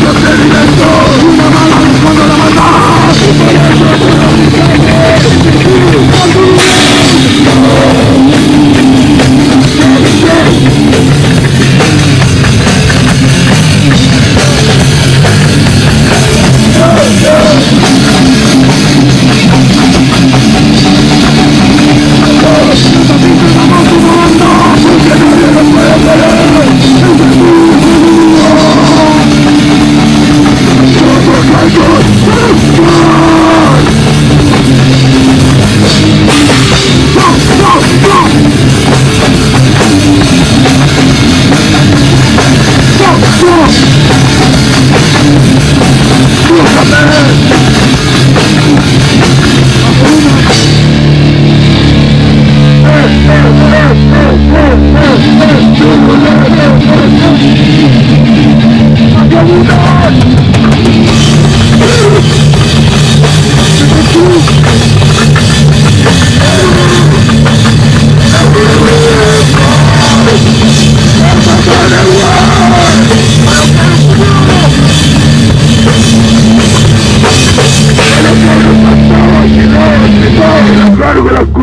Deus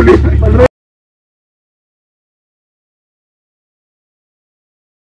accommodate